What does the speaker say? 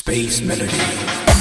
Space Melody.